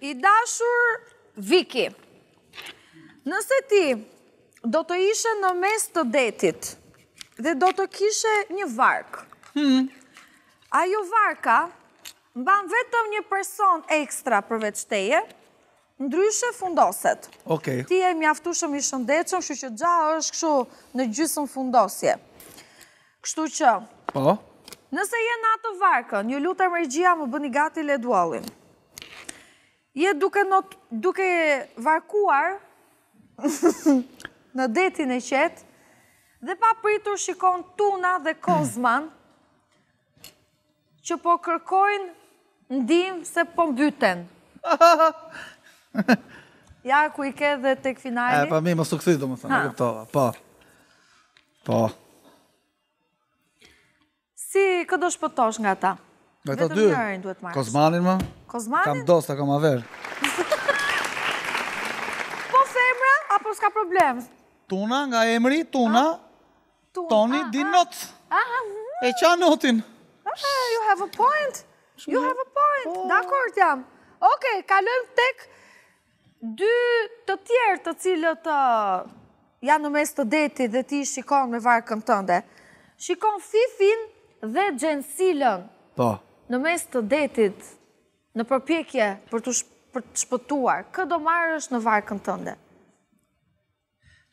I dashur Viki, nëse ti do të ishe në mes të detit dhe do të kishe një varkë, hmm. ajo varka mban vetëm një person ekstra përveç teje, ndryshe fundoset. Okay. Ti e mjaftushëm i shëndetshëm, kështu që gjëja është kështu në gjysmë fundosje. Kështu që. Po. Nëse je në atë varkën, ju lutem regjia më bëni gati ledwallin. Je duke në duke varkuar në detin e qetë dhe papritur shikon Tuna dhe Kozman. Që po kërkojnë ndihmë se po mbyten. Ja ku i ke dhe tek fundi. E pa po, mi më sukthi domethënë, e kuptova. Po. Po. Si kë do shpëtosh nga ta? Nga ta dy? Kozmanin mo? Kozmanin? Kam dost e kam haver. Po femra, apo s'ka problem? Tuna, nga emri, tuna. Toni ah, di ah. not. Ah, e qan notin. You have a point. You have a point. Po. Dakord jam. Ok, kalojmë tek dy të tjerë të cilët uh, janë në mes të detit dhe ti shikon me varkën tënde. Shikon Fifin dhe Xhensilën. Po. Në mes të detit, në përpjekje për të shpëtuar, kë do marrësh në varkën tënde.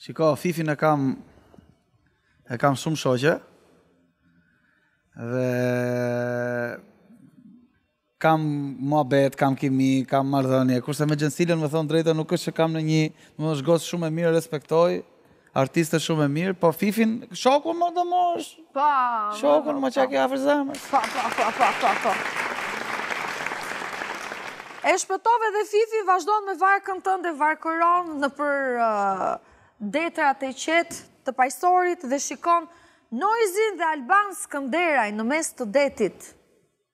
Shiko, Fifin e kam e kam shumë shoqe. Dhe kam muhabet, kam kimi, kam marrëdhënie. Kurse me Xhensilën me thon të drejtën nuk është që kam nonji, domethënë është gocë shumë e mirë, e respektoj. Artiste shumë e mirë, po Fifin shokun më domosdo Pa, Shokun mo ça ke afër zemrës. Pa, pa, pa, pa, pa, pa. E shpëtove dhe Fifin vazhdon me varkën tënde varkon nëpër uh, detrat e qetë të Paqësorit dhe shikon Noizyn dhe Alban Skënderaj në mes të detit.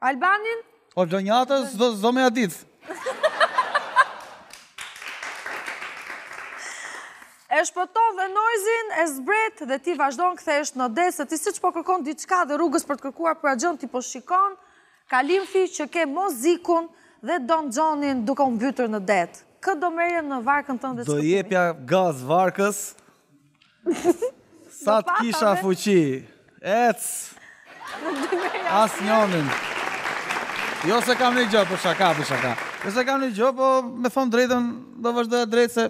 Albanin? O Lonjata, s'do me adit. E shpëton dhe Noizyn, e zbret dhe ti vazhdon kthehesh në det, se ti seç po kërkon diçka dhe rrugës për të kërkuar për atë gjë ti po shikon kalimthi që ke Mozzikun dhe Don Xhonin duke u mbytur në det. Kë do merrje në varkën tënde? Do jepja gaz varkës Sa të kisha fuqi, ec! Asnjënin. Jo se kam një gjë, për shaka, për shaka. Jo se kam një gjë, po me thënë të drejtën, do vazhdoja drejtë se...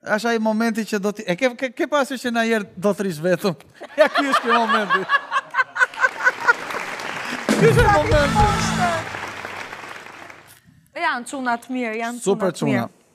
Është ai momenti që do t'i... E ke, ke, ke parasysh që nganjëherë do të rishë vetëm. Ja ky është ky momenti. Ky është ky momenti. Janë çuna të mirë, janë çuna të mirë. Super çuna.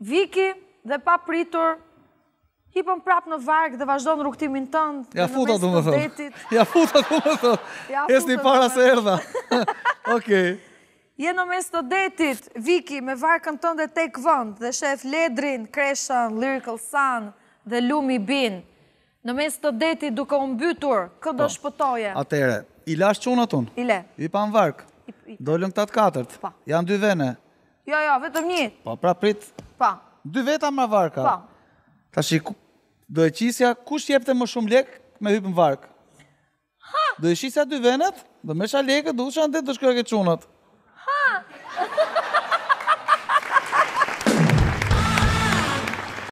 Viki dhe papritur, hipën prapë në varkë dhe vazhdon rrugëtimin tënd. Ia futa domethënë. Ia futa domethënë. Se s'ke një pare se erdha. Okej. Je në mes të detit, Viki, me varkën tënde dy vende, dhe shef Ledrin, Kreshën, Lyrical Son, dhe Lumi B-in, në mes të detit duke u mbytur, kë do, po, shpëtoje. Atëherë, i lashë çunat unë? I le. Hipa në varkë? Dollën këta të katërt? Pa. Po. Janë dy vene? Jo, jo, vetëm një. Po, pra prit. Po. Dy veta mban varka. Po. Tashi do e qisja kush jepte më shumë lek me hyp në varkë. Ha. Do e qisja dy venet, do merrsha lekët, do hysha në det dhe do shkoj ke çunat. Ha.